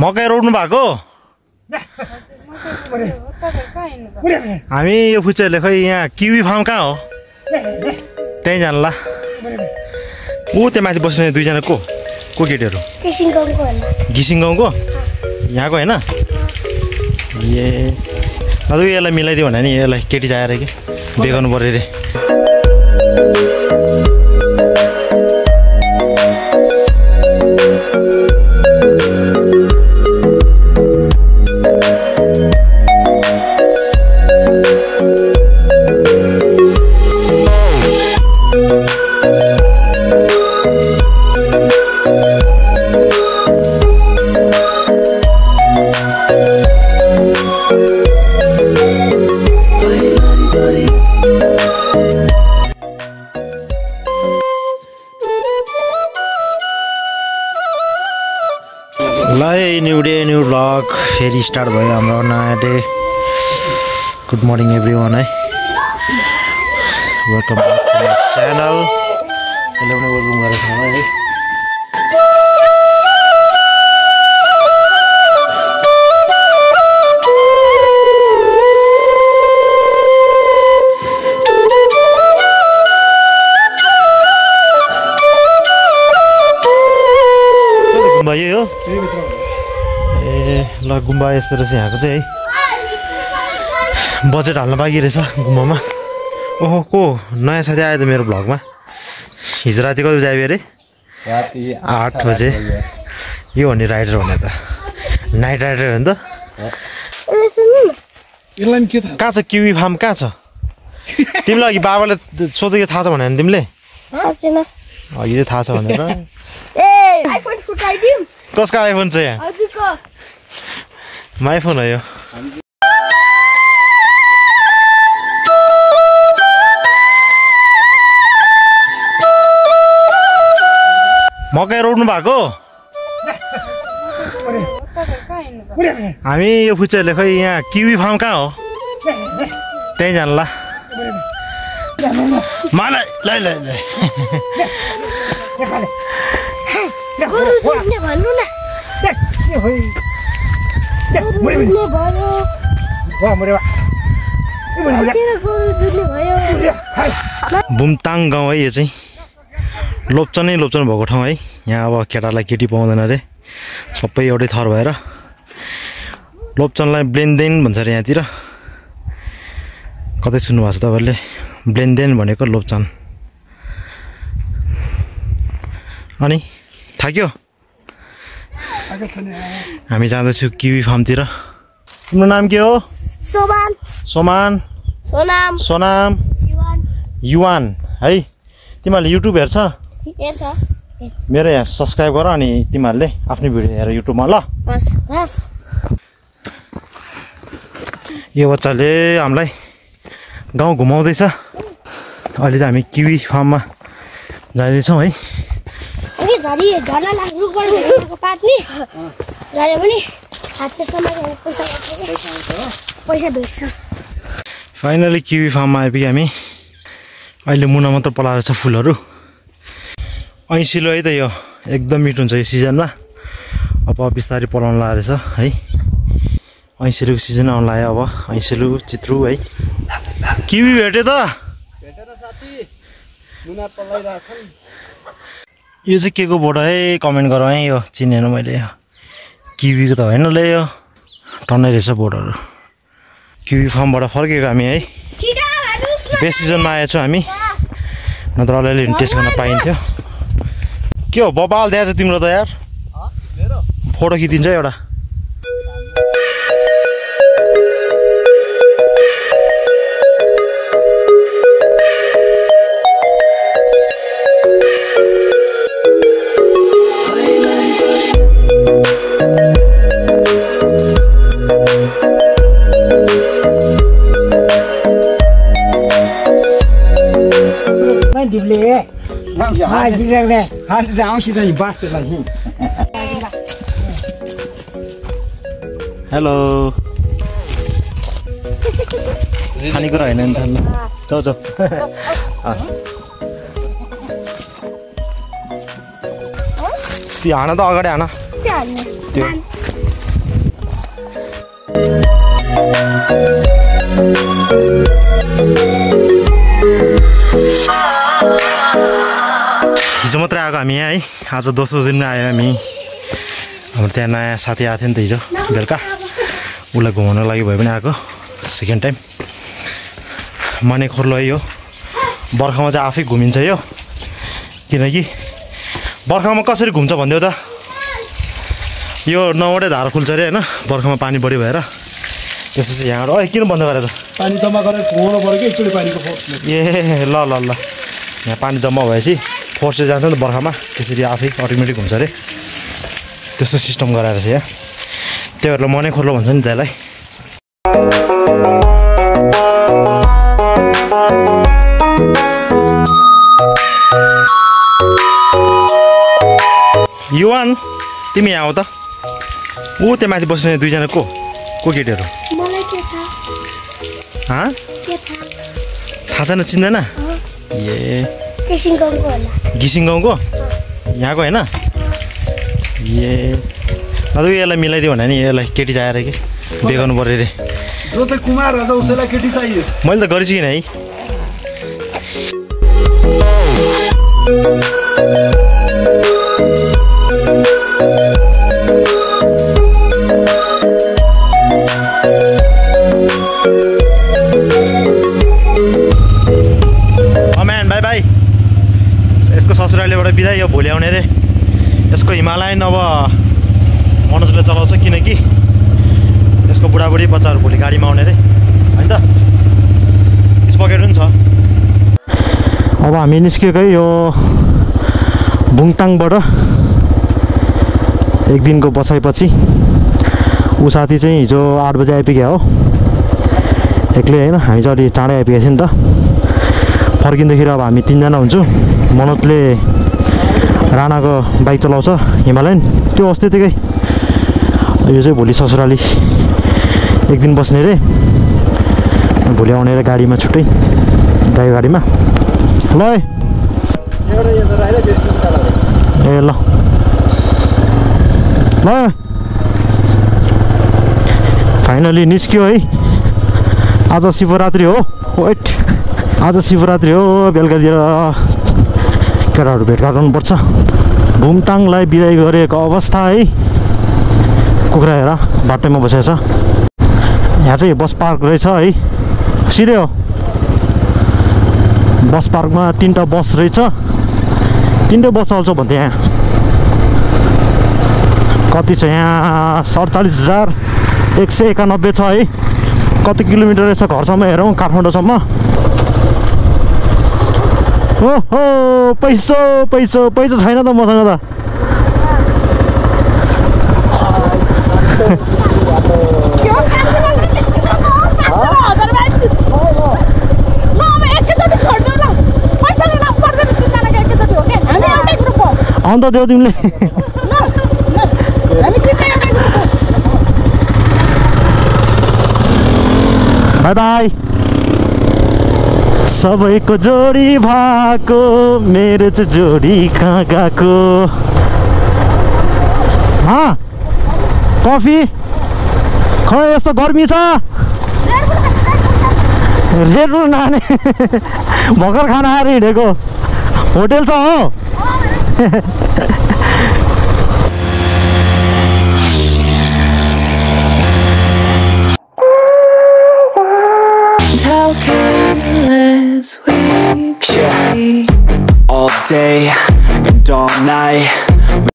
मकै रोड्नु भएको? हामी यो फुच्चेहरूले खै यहाँ किवी फार्म कहाँ हो? त्यहीँ जानला। ऊ त्यो माथि बस्ने दुईजना को? को केटीहरू? घिसिङ गाउँको यहाँको होइन? ए दाजु यसलाई मिलाइदियो भने नि यसलाई केटी चाहिएर कि? देखाउनु पऱ्यो अरे। ब्लग फेरि स्टार्ट भयो हाम्रो नयाँ day good morning everyone है वेलकम च्यानल यसले पनि वेलकम गरेको छ मलाई है हो ए ल गुम्बा यस्तो रहेछ यहाँको चाहिँ है। बजेट हाल्न बाँकी रहेछ गुम्बामा। ओहो को? नयाँ साथी आयो त मेरो भ्लगमा। हिजो राति कति बजी आयो अरे? राति आठ बजे। यो हो नि राइडर भने त। नाइट राइडर हो नि त। यसलाई नि के थाहा कहाँ छ किवी फार्म? कहाँ छ? तिमीलाई अघि बाबाले सोधेको थाहा छ भने नि तिमीले? अघि चाहिँ थाहा छ भनेर। कसको आइफोन छ यहाँ? माई फोन हो यो मकै रोड्नु भएको? हामी यो फुच्चेहरूले खै यहाँ किवी फार्म कहाँ हो? त्यहीँ जानला। मलाई लै लै लै। भन्नु न। बुमताङ गाउँ है यो चाहिँ लोप्चनै लोप्चन भएको ठाउँ है यहाँ अब केटालाई केटी पाउँदैन अरे सबै एउटै थर भएर लोप्चनलाई ब्लेन्डेन भन्छ अरे यहाँतिर कतै सुन्नुभएको छ तपाईँहरूले ब्लेन्डेन भनेको लोप्चन अनि थाक्यो हामी जाँदैछौँ किवी फार्मतिर। तिम्रो नाम के हो? सोमान। सोमान। सोनाम। सोनाम। युवान। है? तिमीहरूले युट्युब हेर्छ? मेरो यहाँ सब्सक्राइब गर अनि तिमीहरूले आफ्नै भिडियो हेर युट्युबमा ल। यो बच्चाले हामीलाई गाउँ घुमाउँदैछ। अहिले चाहिँ हामी किवी फार्ममा जाँदैछौँ है। झरी झर्ना लाग्नु पर्छ पाट्ने झऱ्यो भने हातले समाएर पैसा पैसा भेट्छ। फाइनली किवी फार्ममा आइपुग्यो हामी। अहिले मुना मात्र पलाएर छ फुलहरू। ऐँसिलो है त यो। एकदम मिठो हुन्छ यो सिजनमा। अब बिस्तारै पलाउनु लागेको छ है ऐँसिलोको सिजन आउनु लाग्यो अब। ऐँसिलो चित्रु है। किवी भेट्यो त भेटेर साथी मुना पलाइरहेको छ नि यो चाहिँ के को बोट है कमेन्ट गरौँ है यो चिनेन मैले। यो किवीको त होइन ल यो। टन्नै रहेछ बोटहरू किवी फार्मबाट फर्केको हामी है। बेस्ट सिजनमा आएछौँ हामी। नत्र अलिअलि टेस्ट गर्न पाइन्थ्यो। के हो बबाल दिएछ तिम्रो त यार? फोटो खिचिदिन्छ एउटा। दिले हेलो होइन चाह तना त अगाडि आना त्यो हामी यहाँ है आज दोस्रो दिन आयो हामी हाम्रो त्यहाँ नयाँ साथी आएको थियो नि त हिजो बेलुका उसलाई घुमाउनको लागि भए पनि आएको सेकेन्ड टाइम मने खोर्लो है यो बर्खामा चाहिँ आफै घुमिन्छ यो किनकि बर्खामा कसरी घुम्छ भनिदेऊ त यो नौवटै धारा खुल्छ अरे होइन बर्खामा पानी बढी भएर त्यसपछि यहाँबाट ओइ किन बन्द गरे त पानी जम्मा गरेर घुमाउनु पऱ्यो कि एकचोटि पानीको ए ल ल ल यहाँ पानी जम्मा भएपछि फोर्सले जान्छ नि त बर्खामा त्यसरी आफै अटोमेटिक हुन्छ अरे। त्यस्तो सिस्टम गराएर चाहिँ यहाँ त्यही भएर मनै खोर्लो भन्छ नि त्यसलाई। युवान तिमी यहाँ आऊ त? ऊ त्यो माथि बस्ने दुईजना को? को केटीहरू? थाहा छैन चिन्दैन? ए। घिसिङ गाउँको यहाँको होइन ए अझ यसलाई मिलाइदियो भने नि यसलाई केटी चाहिएर कि गर्नु पऱ्यो अरे जो चाहिँ कुमार हुन्छ उसैलाई केटी चाहियो मैले त गरिछु किन है बिदा यो भोलि आउने रे यसको हिमालयन अब मनोजले चलाउँछ किनकि यसको बुढाबुढी बच्चाहरू भोलि गाडीमा आउने रे होइन त? स्पकेट पनि छ। अब हामी निस्केकै यो बुङताङबाट एक दिनको बसाइपछि। ऊ साथी चाहिँ हिजो आठ बजी आइपुग्यो हो। एक्लै होइन हामी चाहिँ अलिक चाँडै आइपुगेको थियो नि त। फर्किँदाखेरि अब हामी तिनजना हुन्छौँ। मनोजले राणाको बाइक चलाउँछ हिमालयन। त्यो अस्तितिकै यो चाहिँ भोलि ससुराली। एक दिन बस्ने रे। भोलि आउने रे गाडीमा छुट्टै। दाइ गाडीमा। ल ए ल। ल फाइनली निस्क्यो है। आज शिवरात्रि हो। वेट आज शिवरात्रि हो बेलुकातिर। केटाहरू भेटघाट गर्नुपर्छ भुमताङलाई बिदाई गरेको अवस्था है। कुखुरा हेर बाटोमा बसेको छ यहाँ चाहिँ बस पार्क रहेछ है। सिधै हो। बस पार्कमा तिनवटा बस रहेछ। तिनवटा बस चल्छ भन्थ्यो यहाँ। कति छ यहाँ? सडचालिस हजार एक सय एकानब्बे छ है। कति किलोमिटर रहेछ घरसम्म हेरौँ काठमाडौँसम्म। ओहो पैसो पैसो पैसा छैन त मसँग त। अन्त देऊ तिमीले। Bye bye. सबैको जोडी भएको मेरो चाहिँ जोडी कहाँ गएको कफी? खै यस्तो गर्मी छ? रेड नाने भर्खर खाना आएर हिँडेको। होटेल छ हो? How careless we Yeah. all day and all night